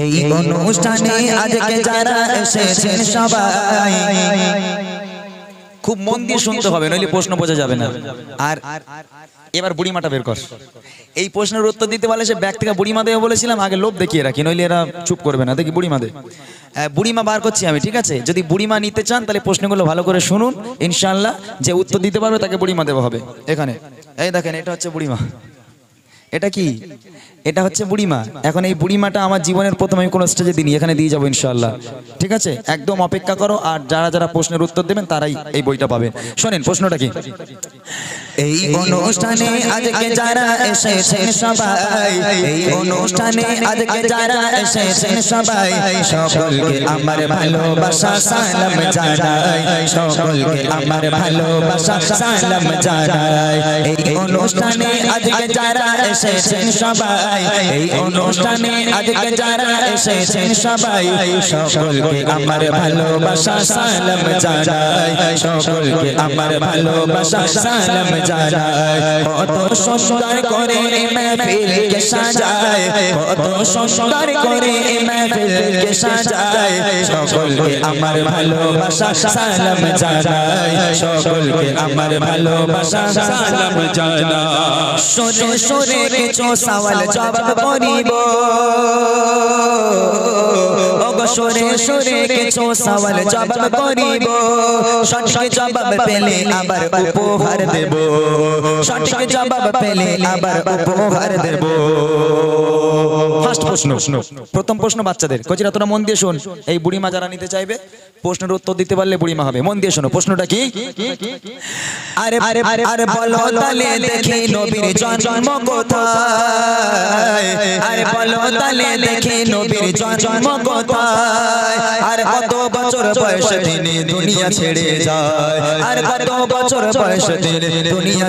এই অনুষ্ঠানে আজকে যারা এসেছেন সবাই খুব মন দিয়ে শুনতে হবে নইলে প্রশ্ন বোঝা যাবে না। আর এবার বুড়িমাটা বের কর। এই প্রশ্নের উত্তর দিতে পারলে সে ব্যাগ থেকে বুড়িমা দেবে বলেছিলাম আগে লোভ দেখিয়ে রাখি নইলে এরা চুপ করবে না। দেখি বুড়িমা দে। বুড়িমা বার করছি আমি ঠিক আছে? যদি বুড়িমা নিতে চান তাহলে প্রশ্নগুলো ভালো করে শুনুন ইনশাল্লাহ যে উত্তর দিতে পারবে তাকে বুড়িমা দেওয়া হবে। এখানে। এই দেখেন এটা হচ্ছে বুড়িমা। এটা কি? এটা হচ্ছে বুড়িমা। এখন এই বুড়িমাটা আমার জীবনের প্রথম, আমি কোনো স্টেজে দিনই এখানে দিয়ে যাব ইনশাল্লাহ ঠিক আছে? একদম অপেক্ষা করো, আর যারা যারা প্রশ্নের উত্তর দেবেন, তারাই এই বইটা পাবেন শোনেন, প্রশ্নটা কি? এই অনুষ্ঠানে আজকে যারা এসেছেন সবাই এই অনুষ্ঠানে আজকে যারা এসেছেন সবাই সকলকে আমার ভালোবাসা সালাম জানাই সকলকে আমার ভালোবাসা সালাম জানাই। এই অনুষ্ঠানে আজকে যারা এসেছেন সবাই এই অনুষ্ঠানে আজকে যারা এসেছেন সবাই সকলকে আমার ভালোবাসা সালাম জানাই। সকলকে আমার ভালোবাসা সালাম সাজায়, কত সুন্দর করে আমার ভালোবাসা সালাম জানাই সকলকে আমার ভালোবাসা সালাম জানাই সোনে সোনে কিছু সওয়াল জবাব করিব। সোনে সোনে কিছু সওয়াল জবাব করিব। সঠিক জবাব পেলে আবার উপহার দেব। সঠিক জবাব পেলে আবার উপহার দেব। ফার্স্ট প্রশ্ন, প্রথম প্রশ্ন বাচ্চাদের। কচিরা, তোরা মন দিয়ে শোন। এই বুড়িমা যারা নিতে চাইবে, প্রশ্নের উত্তর দিতে পারলে বুড়িমা হবে। মন দিয়ে শোনো, প্রশ্নটা কি? আরে আরে আরে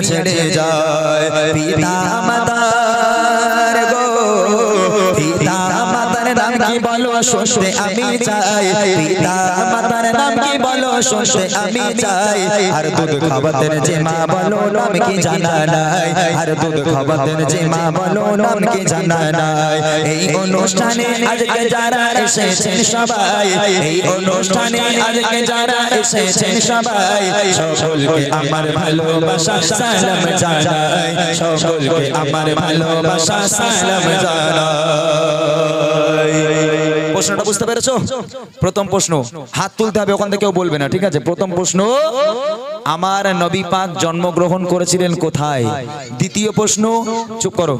ছেড়ে যায়? পিতা গো। পিতা মাতার নাম কি বলো শুনতে আমি চাই। পিতা মাতার নাম কি বলো শুনতে আমি চাই। আর দুধ খাবাতের যে মা বলো নাম কি জানা নাই? আর দুধ খাবাতের যে মা বলো নাম কি জানা নাই? এই অনুষ্ঠানে আজকে যারা এসেছেন সবাই এই অনুষ্ঠানে আজকে যারা এসেছেন সবাই সকলকে আমার ভালোবাসা সালাম জানাই। সকলকে আমার ভালোবাসা সালাম জানাই। প্রশ্নটা বুঝতে পেরেছ? প্রথম প্রশ্ন, হাত তুলতে হবে, ওখান থেকে কেউ বলবে না, ঠিক আছে? প্রথম প্রশ্ন, আমার নবী পাক জন্মগ্রহণ করেছিলেন কোথায়? দ্বিতীয় প্রশ্ন, চুপ করো,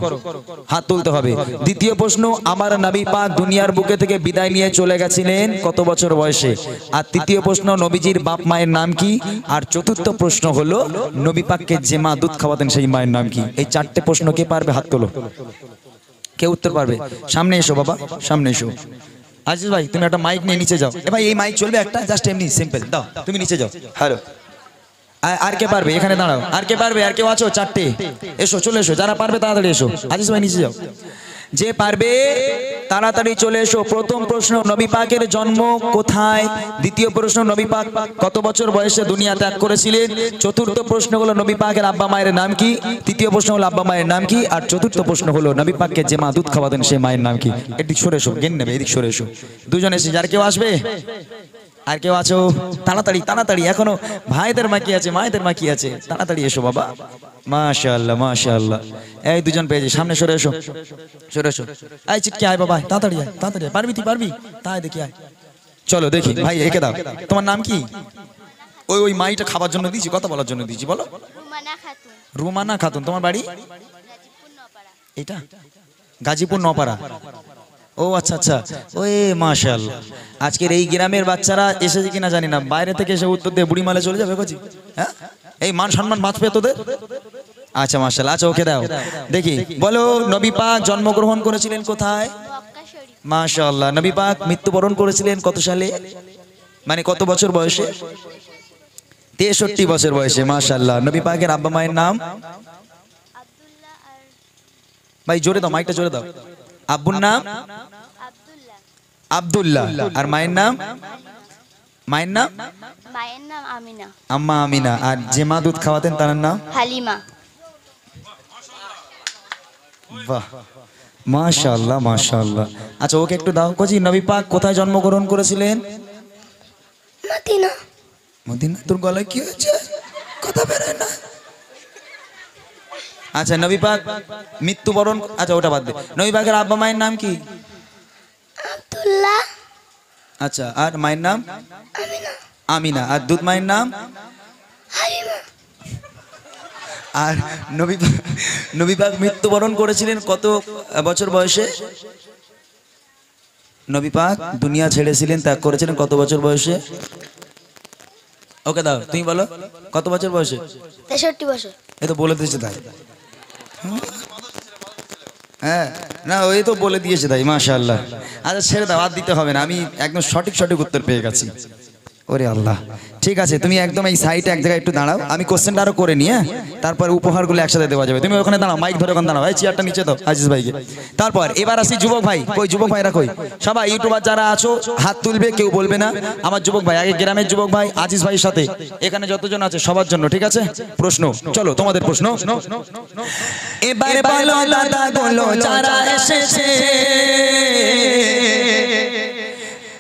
হাত তুলতে হবে। দ্বিতীয় প্রশ্ন, আমার নবী পাক দুনিয়ার বুকে থেকে বিদায় নিয়ে চলে গেছিলেন কত বছর বয়সে? আর তৃতীয় প্রশ্ন, নবীজির বাপ মায়ের নাম কি? আর চতুর্থ প্রশ্ন হলো, নবী পাককে যে মা দুধ খাওয়াতেন সেই মায়ের নাম কি? এই চারটে প্রশ্ন কে পারবে? হাত তোলো। কে উত্তর পারবে? সামনে এসো বাবা, সামনে এসো। আজিজ ভাই তুমি একটা মাইক নিয়ে নিচে যাও। এ ভাই এই মাইক চলবে একটা? জাস্ট এমনি সিম্পল দাও তুমি নিচে যাও। হ্যালো। আর কে পারবে? এখানে দাঁড়াও। আর কে পারবে? আর কেউ আছো? চারটে। এসো চলে এসো। যারা পারবে তাড়াতাড়ি এসো। আশিস ভাই নিচে যাও। যে পারবে, তাড়াতাড়ি চলে এসো। প্রথম প্রশ্ন, নবী পাকের জন্ম কোথায়? দ্বিতীয় প্রশ্ন, নবী পাক কত বছর বয়সে দুনিয়া ত্যাগ করেছিলেন? চতুর্থ প্রশ্ন হলো, নবী পাকের আব্বা মায়ের নাম কি? তৃতীয় প্রশ্ন হলো, আব্বা মায়ের নাম কি? আর চতুর্থ প্রশ্ন হলো, নবী পাককে যে মা দুধ খাওয়াতেন সেই মায়ের নাম কি? এদিক সরে এসো গেন নেবে এদিক সরে এসো। দুজন এসে, যার কেউ আসবে? আর কেউ আছো? তাড়াতাড়ি তাড়াতাড়ি এখনও ভাইদের মা কি আছে মায়েদের মা কি আছে। তাড়াতাড়ি এসো বাবা। মাশাল্লাহ মাশাল্লাহ এই দুজন পেয়েছি সামনে সরে এসো। সরে এসো। এই চিটকে আয় বাবা তাড়াতাড়ি আয় তাড়াতাড়ি পারবি তুই পারবি? তাই দেখি আয়। চলো দেখি ভাই একে দাও। তোমার নাম কি? ওই ওই মাইটা খাবার জন্য দিয়েছি কথা বলার জন্য দিয়েছি বলো। রুমানা খাতুন। রুমানা খাতুন তোমার বাড়ি? গাজীপুর নপাড়া এটা? গাজীপুর নপাড়া ও আচ্ছা আচ্ছা। ওই মাশাআল্লাহ। আজকের এই গ্রামের বাচ্চারা এসেছে কিনা জানি না। বাইরে থেকে এসে উত্তর দিয়ে বুড়িমালে চলে যাবে, কচি। হ্যাঁ? এই মান সম্মান বাঁচবে তোদের? আচ্ছা মাশাআল্লাহ। আচ্ছা ওকে দাও। দেখি। বলো, নবী পাক জন্মগ্রহণ করেছিলেন কোথায়? শরীফ নবী পাক মৃত্যুবরণ করেছিলেন কত সালে? মানে কত বছর বয়সে? তেষট্টি বছর বয়সে, মাশাআল্লাহ। নবী পাকের আব্বা মায়ের নাম? ভাই, জোরে দাও, মাইকটা জোরে দাও। আব্বুর নাম? আব্দুল্লাহ। আব্দুল্লাহ। আর মায়ের নাম? মায়ের নাম? মায়ের নাম আমিনা। আম্মা আমিনা। আর যে মা দুধ খাওয়াতেন তার নাম? হালিমা। বাহ। মাশাআল্লাহ মাশাআল্লাহ। আচ্ছা ওকে একটু দাও। কোচি নবী পাক কোথায় জন্মগ্রহণ করেছিলেন? মদিনা। মদিনা? তোর গলায় কি হয়েছে? কথা বেরোয় না। আচ্ছা নবী পাক মৃত্যুবরণ আচ্ছা ওটা বাদ দে। নবী পাকের আব্বা মায়ের নাম কি? আব্দুল্লাহ। আচ্ছা আর মায়ের নাম? আমিনা। আর দুধ মায়ের নাম? আর নবী পাক- নবী পাক মৃত্যুবরণ করেছিলেন কত বছর বয়সে? নবী পাক দুনিয়া ছেড়েছিলেন ত্যাগ করেছিলেন কত বছর বয়সে? ওকে দাও তুমি বলো কত বছর বয়সে? তেষট্টি বছর। এ তো বলে দিয়েছে তাই। হ্যাঁ না ওই তো বলে দিয়েছে তাই মাশাআল্লাহ। আচ্ছা ছেড়ে দাও আর দিতে হবে না আমি একদম সঠিক সঠিক উত্তর পেয়ে গেছি। ওরে আল্লাহ। ঠিক আছে তুমি একদম এই সাইডে এক জায়গায় একটু দাঁড়াও। আমি কোশ্চেনটা আরও করে নিয়ে তারপর উপহারগুলো একসাথে দেওয়া যাবে। তুমি ওখানে দাঁড়াও মাইক ধরে ওখানে দাঁড়াও। এই চেয়ারটা নিচে দাও আজিজ ভাইকে। তারপর এবার আসি যুবক ভাই। ওই যুবক ভাইরা কই? সবাই ইউটিউবার যারা আছো হাত তুলবে কেউ বলবে না। আমার যুবক ভাই আগে গ্রামের যুবক ভাই আজিজ ভাইয়ের সাথে। এখানে যতজন আছে সবার জন্য ঠিক আছে? প্রশ্ন চলো তোমাদের প্রশ্ন। এবার বলো দাদা বলো যারা এসেছে।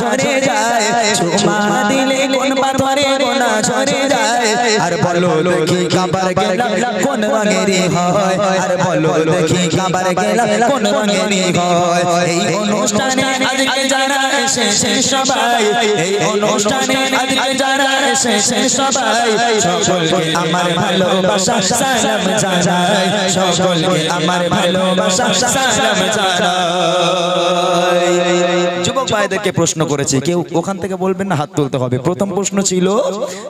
ঝরে যায়। চুমা দিলে কোন পাথরে গোনা ঝরে যায়। আর বলো দেখি কাবার গেলাম কোন রঙেরই হয় আর বলো দেখি কাবার গেলাম কোন রঙেরই হয় এই অনুষ্ঠানে আজকে যারা এসেছে সবাই এই অনুষ্ঠানে আজকে যারা এসেছে সবাই সকলকে আমার ভালোবাসা সালাম জানাই সকলকে আমার ভালোবাসা সালাম জানাই যুবক ভাইদেরকে প্রশ্ন করেছি কেউ ওখান থেকে বলবেন না হাত তুলতে হবে। প্রথম প্রশ্ন ছিল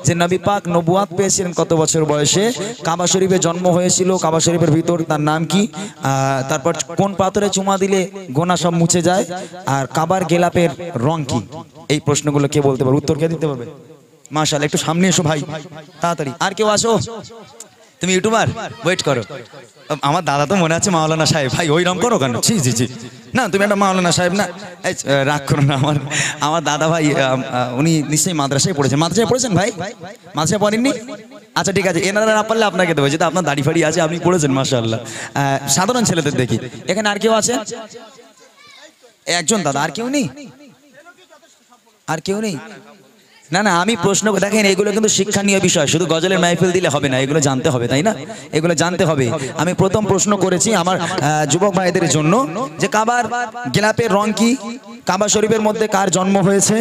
যে নবী পাক নবুয়াত পেয়েছিলেন কত বছর বয়সে? কাবা শরীফে জন্ম হয়েছিল। কাবা শরীফের ভিতর তার নাম কি? তারপর কোন পাথরে চুমা দিলে গোনা সব মুছে যায়? আর কাবার গেলাপের রং কি? এই প্রশ্নগুলো কে বলতে পারবে? উত্তর কে দিতে পারবে? মাশাল একটু সামনে এসো ভাই, তাড়াতাড়ি। আর কেউ আসো? তুমি ইউটিউবার? ওয়েট করো। আমার দাদা তো মনে আছে মাওলানা সাহেব। ভাই ওই রকম করো কেন? জি জি জি না তুমি একটা মাওলানা সাহেব না? এই, রাগ করো না আমার। আমার দাদা ভাই উনি নিশ্চয়ই মাদ্রাসায় পড়েছেন। মাদ্রাসায় পড়েছেন ভাই? মাদ্রাসায় পড়েননি? আচ্ছা ঠিক আছে। এনারা না পারলে আপনাকে দেবো। যেটা আপনার দাড়ি ফাড়ি আছে আপনি পড়েছেন মাশাআল্লাহ। আহ, সাধারণ ছেলেদের দেখি। এখানে আর কেউ আছে? একজন দাদা আর কেউ নেই? আর কেউ নেই? না না আমি প্রশ্ন দেখেন এগুলো কিন্তু শিক্ষণীয় বিষয় শুধু গজলের মাহফিল দিলে হবে না এগুলো জানতে হবে তাই না? এগুলো জানতে হবে। আমি প্রথম প্রশ্ন করেছি আমার যুবক ভাইদের জন্য যে কাবার গেলাপের রং কি? কাবা শরীফের মধ্যে কার জন্ম হয়েছে?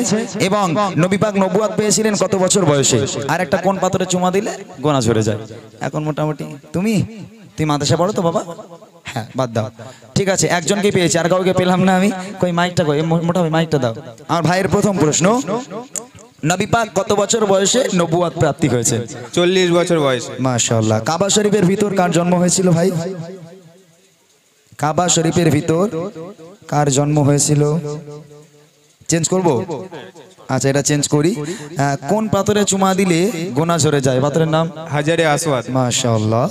এবং নবীপাক নবুয়াত পেয়েছিলেন কত বছর বয়সে? আর একটা কোন পাথরে চুমা দিলে গোনা ঝরে যায়? এখন মোটামুটি তুমি? তুমি মাদ্রাসা পড়ো তো বাবা? হ্যাঁ বাদ দাও। ঠিক আছে একজনকে পেয়েছি আর কাউকে পেলাম না আমি। কই মাইকটা কই? মোটামুটি মাইকটা দাও। আমার ভাইয়ের প্রথম প্রশ্ন নবী পাক কত বছর বয়সে নবুয়াত প্রাপ্তি হয়েছে? চল্লিশ বছর বয়সে। মাশাআল্লাহ। কাবা শরীফের ভিতর কার জন্ম হয়েছিল ভাই? কাবা শরীফের ভিতর কার জন্ম হয়েছিল? চেঞ্জ করব? আচ্ছা এটা চেঞ্জ করি। কোন পাথরে চুমা দিলে গোনা ঝরে যায়? পাথরের নাম? হাজারে আসওয়াদ। মাশাআল্লাহ।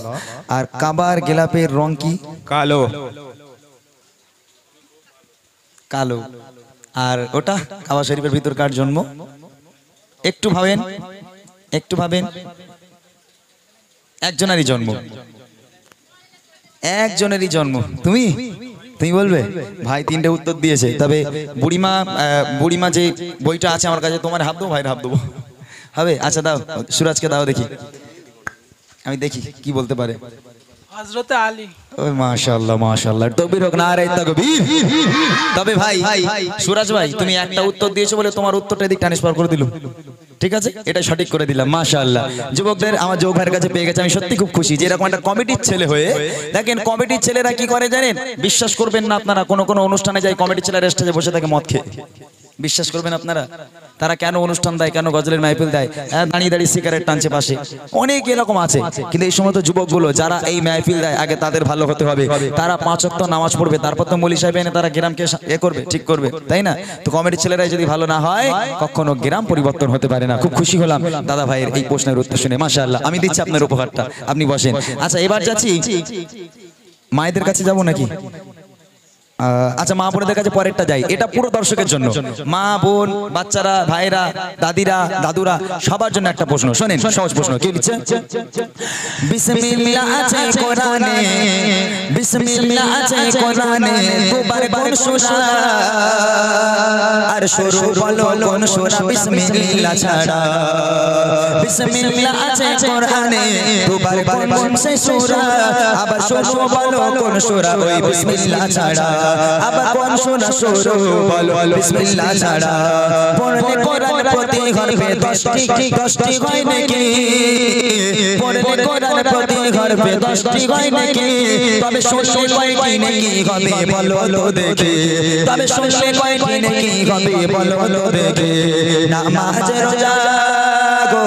আর কাবার গেলাপের রং কি? কালো। কালো। আর ওটা কাবা শরীফের ভিতর কার জন্ম? একটু ভাবেন একটু ভাবেন। একজনেরই জন্ম। একজনেরই জন্ম। তুমি? তুমি বলবে? ভাই তিনটে উত্তর দিয়েছে। তবে বুড়িমা বুড়িমা যে বইটা আছে আমার কাছে, তোমার হাত দেবো, ভাইয়ের হাত দেবো। হবে? আচ্ছা দাও। সুরাজকে দাও দেখি। আমি দেখি কি বলতে পারে। আলী। মাশাআল্লাহ মাশাআল্লাহ। তকবীর হোক তাকবীর। তবে ভাই, সুরাজ ভাই, তুমি একটা উত্তর দিয়েছ বলে তোমার উত্তরটা এদিক ট্রান্সফার করে দিলাম। ঠিক আছে? এটা সঠিক করে দিলাম, মাশাআল্লাহ। যুবকদের আমার ভাইয়ের কাছে পেয়ে গেছে, আমি সত্যি খুব খুশি। যে এরকম একটা কমিটির ছেলে হয়ে, দেখেন কমিটির ছেলেরা কি করে জানেন? বিশ্বাস করবেন না আপনারা, কোনো কোনো অনুষ্ঠানে যাই কমিটির ছেলেরা স্টেজে বসে থাকে মদ খেয়ে। বিশ্বাস করবেন আপনারা? তারা কেন অনুষ্ঠান দেয় কেন গজলের মাহফিল দেয়? হ্যাঁ, দাঁড়িয়ে দাঁড়িয়ে সিগারেট টানছে পাশে। অনেক এরকম আছে কিন্তু এই সমস্ত যুবকগুলো যারা এই মাহফিল দেয় আগে তাদের ভালো হতে হবে। তারা পাঁচ অক্ত নামাজ পড়বে তারপর তো মলি সাহেব এনে তারা গ্রামকে এ করবে ঠিক করবে তাই না? তো কমিটির ছেলেরাই যদি ভালো না হয় কখনো গ্রাম পরিবর্তন হতে পারে না। খুব খুশি হলাম। দাদা ভাইয়ের এই প্রশ্নের উত্তর শুনে মাশাআল্লাহ আমি দিচ্ছি আপনার উপহারটা। আপনি বসেন। আচ্ছা এবার যাচ্ছি। মায়েদের কাছে যাব নাকি? আচ্ছা মা বোনদের কাছে পরেরটা যাই। এটা পুরো দর্শকের জন্য। মা বোন বাচ্চারা ভাইরা দাদিরা দাদুরা সবার জন্য একটা প্রশ্ন। শোনেন সহজ প্রশ্ন। কি লিখছে? বিসমিল্লাহ আছে কোরআনে। বিসমিল্লাহ আছে কোরআনে। দুবার কোন সূরা আর শুরু বলো কোন সূরা বিসমিল্লাহ ছাড়া। বিসমিল্লাহ আছে কোরআনে। দুবার কোন সূরা আবার শুরু বলো কোন সূরা ওই বিসমিল্লাহ ছাড়া। আবার কোন সূরা শুরু বলো বিসমিল্লাহ ছাড়া। পড়লে কোরআন প্রতি হরফে 10টি 10টি হয় নাকি? পড়লে কোরআন প্রতি হরফে 10টি হয় নাকি? তবে শুনলে কয়টি নাকি? হবে বলো তো দেখি। তবে শুনলে কয়টি নাকি? হবে বলো তো দেখি। নামাজ রোজা গো।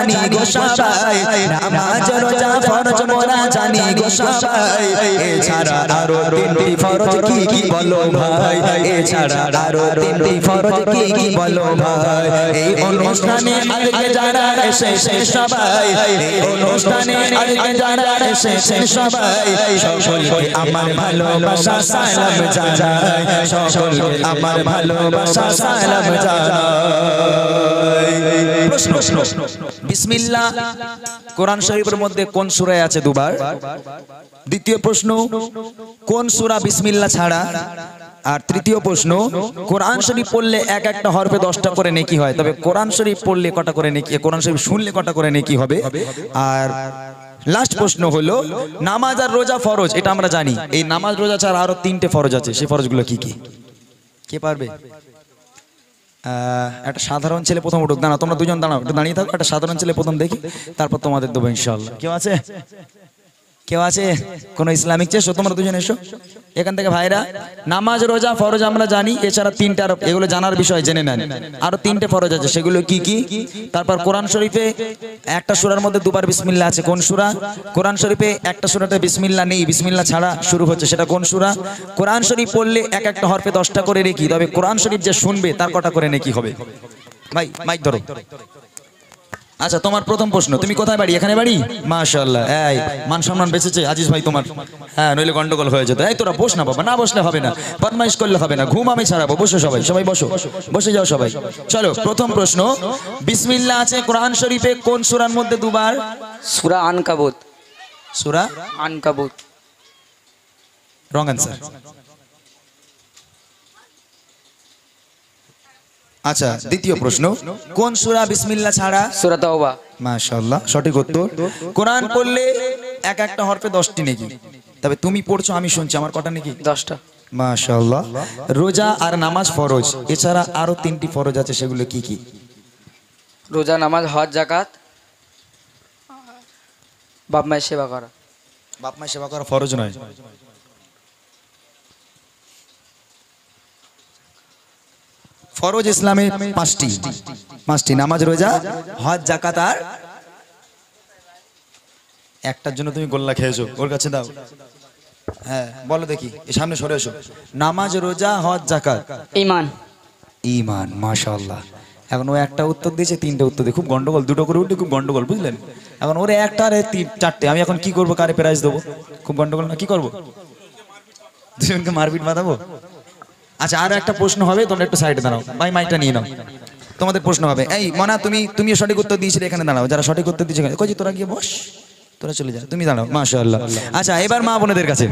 জানি গো সবাই নামাজ রোজা ফরজ মোরা জানি গো সবাই এছাড়া আরও তিনটি ফরজ কি কি বলো ভাই? এছাড়া আরও তিনটি ফরজ কি কি বলো ভাই? এই অনুষ্ঠানে আজকে যারা এসেছে সবাই এই অনুষ্ঠানে আজকে যারা এসেছে সবাই সকলকে আমার ভালোবাসা সালাম জানাই সকলকে আমার ভালোবাসা সালাম জানাই। প্রশ্ন। বিসমিল্লাহ। কোরআন শরীফের মধ্যে কোন সুরায় আছে দুবার? দ্বিতীয় প্রশ্ন, কোন সূরা বিসমিল্লা ছাড়া? আর তৃতীয় প্রশ্ন, কোরআন শরীফ পড়লে এক একটা হরফে দশটা করে নেকি হয়। তবে কোরআন শরীফ পড়লে কটা করে নেকি, কোরআন শরীফ শুনলে কটা করে নেকি হবে? আর লাস্ট প্রশ্ন হলো, নামাজ আর রোজা ফরজ, এটা আমরা জানি। এই নামাজ রোজা ছাড়া আরও তিনটে ফরজ আছে সেই ফরজগুলো কি কি? কে পারবে? একটা সাধারণ ছেলে প্রথম উঠুক। দাঁড়া তোমরা দুজন দাঁড়াও, একটু দাঁড়িয়ে থাকো, একটা সাধারণ ছেলে প্রথম দেখি, তারপর তোমাদের দেবো ইনশাল্লাহ কেউ আছে? কেউ আছে? কোন ইসলামিক চেষ্টা? তোমরা দুজন এসো। এখান থেকে ভাইরা, নামাজ, রোজা, ফরজ আমরা জানি, এছাড়া তিনটা এগুলো জানার বিষয় জেনে নেন। আরও তিনটে ফরজ আছে, সেগুলো কি কি? তারপর কোরআন শরীফে একটা সুরার মধ্যে দুবার বিসমিল্লা আছে। কোন সূরা? কোরআন শরীফে একটা সূরাতে বিসমিল্লা নেই, বিসমিল্লা ছাড়া শুরু হচ্ছে। সেটা কোন সূরা? কোরআন শরীফ পড়লে এক একটা হরফে দশটা করে রেখি, তবে কোরআন শরীফ যে শুনবে, তার কটা করে নেকি হবে? ভাই মাইক ধরো। আচ্ছা তোমার প্রথম প্রশ্ন তুমি কোথায় বাড়ি? এখানে বাড়ি? মাশাআল্লাহ এই মান সম্মান বেঁচেছে আজিজ ভাই তোমার। হ্যাঁ নইলে গন্ডগোল হয়ে যেত। এই তোরা বস না বাবা না বসলে হবে না। বদমাইশ করলে হবে না ঘুম আমি ছাড়াবো। বসো সবাই সবাই বসো। বসে যাও সবাই। চলো প্রথম প্রশ্ন। বিসমিল্লাহ আছে কোরআন শরীফে কোন সূরার মধ্যে দুবার? সুরা আনকাবুত। সূরা? আনকাবুত। রং অ্যান্সার আচ্ছা দ্বিতীয় প্রশ্ন কোন সুরা বিসমিল্লা ছাড়া? সুরা তাওবা। মাশাআল্লাহ সঠিক উত্তর? কোরআন পড়লে এক একটা হরফে দশটি নাকি? তবে তুমি পড়ছো আমি শুনছি আমার কটা নাকি? দশটা। মাশাআল্লাহ রোজা আর নামাজ ফরজ এছাড়া আরও তিনটি ফরজ আছে সেগুলো কি কি? রোজা নামাজ হজ জাকাত বাপ মায়ের সেবা করা। বাপ মায়ের সেবা করা ফরজ নয়? ফরজ ইসলামে পাঁচটি। পাঁচটি। নামাজ রোজা হজ জাকাত আর একটার জন্য তুমি গোল্লা খেয়েছো। ওর কাছে দাও। হ্যাঁ বলো দেখি সামনে সরে এসো। নামাজ রোজা হজ জাকাত ইমান। ইমান মাশাআল্লাহ। এখন ও একটা উত্তর দিয়েছে তিনটে উত্তর দিয়ে। খুব গন্ডগোল দুটো করে উঠলে খুব গন্ডগোল বুঝলেন? এখন ওরে একটা আর চারটে। আমি এখন কি করব কারে প্রাইজ দেবো? খুব গন্ডগোল না কি করব? দুজনকে মারপিট বাঁধাবো? আচ্ছা আর একটা প্রশ্ন হবে, তোমরা একটু সাইডে দাঁড়াও। ভাই মাইকটা নিয়ে নাও। তোমাদের প্রশ্ন হবে, এই, মনা, তুমি তুমিও সঠিক উত্তর দিয়েছিলে, এখানে দাঁড়াও। যারা সঠিক উত্তর দিয়েছে কই তোরা গিয়ে বস। তোরা চলে যা, তুমি দাঁড়াও, মাশাআল্লাহ। আচ্ছা এবার মা বোনেদের কাছে।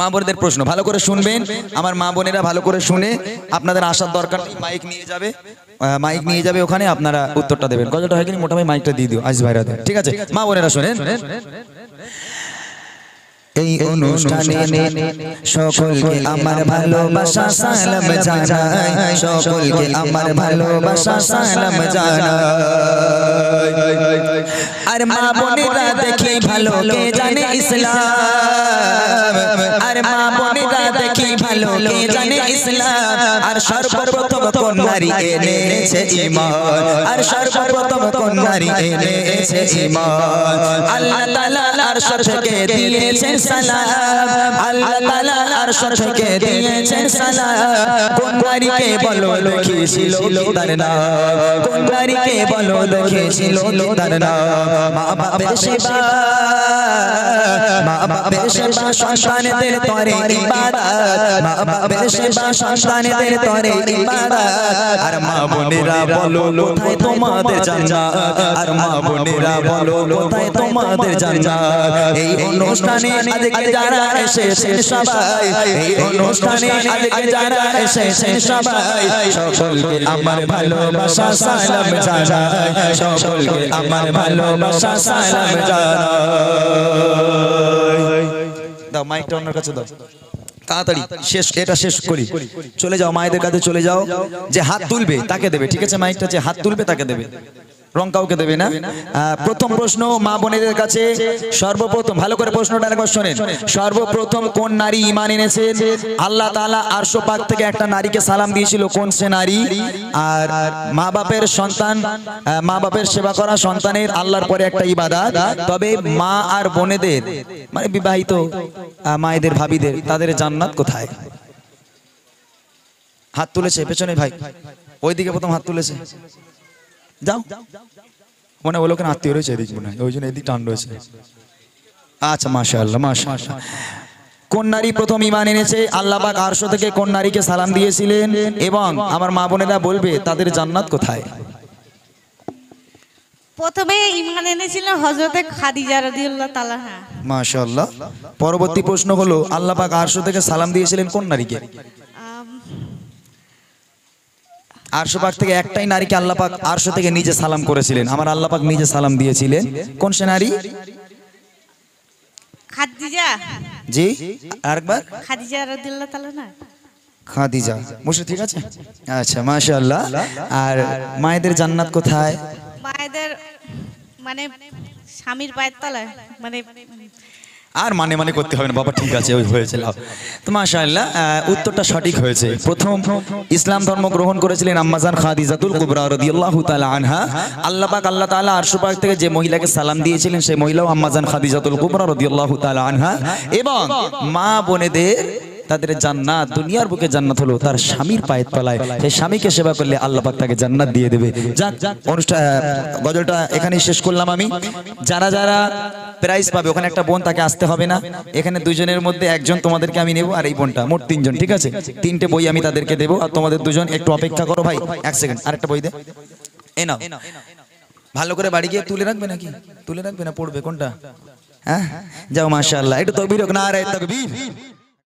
মা বোনেদের প্রশ্ন, ভালো করে শুনবেন, আমার মা বোনেরা ভালো করে শুনে আপনাদের আসার দরকার মাইক নিয়ে যাবে মাইক নিয়ে যাবে ওখানে, আপনারা উত্তরটা দেবেন। গজলটা হয়ে গেলে মোটা ভাই মাইকটা দিয়ে দিও আজ ভাইরা ঠিক আছে, মা বোনেরা শুনেন। এই অনুষ্ঠানে সকলকে আমার ভালোবাসা সালাম জানাই। সকলকে আমার ভালোবাসা সালাম জানাই। আর মা বোনেরা দেখি ভালো কে জানে ইসলাম। আর মা বোনেরা দেখি ভালো কে জানে ইসলাম। আর সর্বপ্রথম কোন নারী এনেছে ঈমান আর সর্বপ্রথম কোন নারী এনেছে ঈমান আল্লাহ তাআলা আরশ থেকে দিয়েছেন সালাম। আল্লাহ তাআলা আরশ থেকে দিয়েছেন সালাম। কোন নারীকে বলো দেখিয়েছিল কি তার নাম। কোন নারীকে বলো দেখিয়েছিল কি তার নাম। মা বাপের সেবা বাপের সেবা সন্তানদের তরে ইবাদত মা বাপের সেবা সন্তানদের তরে ইবাদত আর মা বোনেরা বলো কোথায় তোমাদের জান্নাত আর মা বোনেরা বলো কোথায় তোমাদের জান্নাত এই অনুষ্ঠানে আজকে যারা এসেছেন সবাই এই অনুষ্ঠানে আজকে যারা এসেছেন সবাই সকলকে আমার ভালোবাসা সালাম জানাই সকলকে আমার ভালোবাসা সালাম জানাই দাও, মাইকটা অন্যের কাছে দাও। তাড়াতাড়ি, শেষ, এটা শেষ করি। চলে যাও, মায়েদের কাছে চলে যাও। যে হাত তুলবে, তাকে দেবে, ঠিক আছে? মাইকটা যে হাত তুলবে, তাকে দেবে। রং কাউকে দেবে না? প্রথম প্রশ্ন মা বোনেদের কাছে সর্বপ্রথম, ভালো করে প্রশ্নটা একবার শোনেন। সর্বপ্রথম কোন নারী ইমান এনেছে আল্লাহ তাআলা আরশো পাক থেকে একটা নারীকে সালাম দিয়েছিল, কোন সে নারী? আর মা বাপের সন্তান মা বাপের সেবা করা সন্তানের আল্লাহর পরে একটা ইবাদত। তবে মা আর বোনেদের মানে বিবাহিত মায়েদের, ভাবিদের, তাদের জান্নাত কোথায়? হাত তুলেছে, পেছনে ভাই। ওইদিকে প্রথম হাত তুলেছে। যাও মনে কেন আত্মীয় রয়েছে এদিক মনে হয় ওই জন্য এদিক টান রয়েছে। আচ্ছা মাশা আল্লাহ মাশা কোন নারী প্রথম ইমান এনেছে আল্লাহ পাক আরশো থেকে কোন নারীকে সালাম দিয়েছিলেন এবং আমার মা বোনেরা বলবে তাদের জান্নাত কোথায়? প্রথমে ইমান এনেছিলেন হজরতে খাদিজা রাদিয়াল্লাহু তাআলা হ্যাঁ। মাশাআল্লাহ। পরবর্তী প্রশ্ন হলো আল্লাহ পাক আরশো থেকে সালাম দিয়েছিলেন কোন নারীকে আরশো পাক থেকে একটাই নারীকে আল্লাহ পাক আরশো থেকে নিজে সালাম করেছিলেন। আমার আল্লাহ পাক নিজে সালাম দিয়েছিলেন। কোন সে নারী? খাদিজা। জি আরেকবার। খাদিজা রাদিয়াল্লাহু তাআলা না? খাদিজা। বসে ঠিক আছে? আচ্ছা মাশাআল্লাহ। আর মায়েদের জান্নাত কোথায়? মায়েদের মানে স্বামীর পায়ের তলায় মানে আর মানে মানে করতে হবে না। বাবা, ঠিক আছে, ওই হয়েছে তো মাশাআল্লাহ উত্তরটা সঠিক হয়েছে। প্রথম, ইসলাম ধর্ম গ্রহণ করেছিলেন আম্মাজান খাদিজাতুল কুবরা রাদিয়াল্লাহু তাআলা আনহা। আল্লাহ পাক, আল্লাহ তাআলা আরশ পাক থেকে যে মহিলাকে সালাম দিয়েছিলেন, সেই মহিলাও আম্মাজান খাদিজাতুল কুবরা রাদিয়াল্লাহু তাআলা আনহা। এবং মা বোনেদের তাদের জান্নাত, দুনিয়ার বুকে জান্নাত হলো তার স্বামীর পায়ের তলায়। সেই স্বামীকে সেবা করলে আল্লাহ পাক তাকে জান্নাত দিয়ে দেবে। যাক অনুষ্ঠান গজলটা এখানেই শেষ করলাম আমি। যারা যারা প্রাইজ পাবে, ওখানে একটা বোন তাকে আসতে হবে না। এখানে দুজনের মধ্যে একজন তোমাদেরকে আমি নেব আর এই বোনটা, মোট তিনজন, ঠিক আছে? তিনটে বই আমি তাদেরকে দেবো আর তোমাদের দুজন একটু অপেক্ষা করো ভাই, এক সেকেন্ড আরেকটা বই দে। এ নাও। ভালো করে বাড়ি গিয়ে তুলে রাখবে নাকি? তুলে রাখবে না, পড়বে কোনটা? হ্যাঁ? যাও, মাশাআল্লাহ, একটু তকবীর না রে, তকবীর।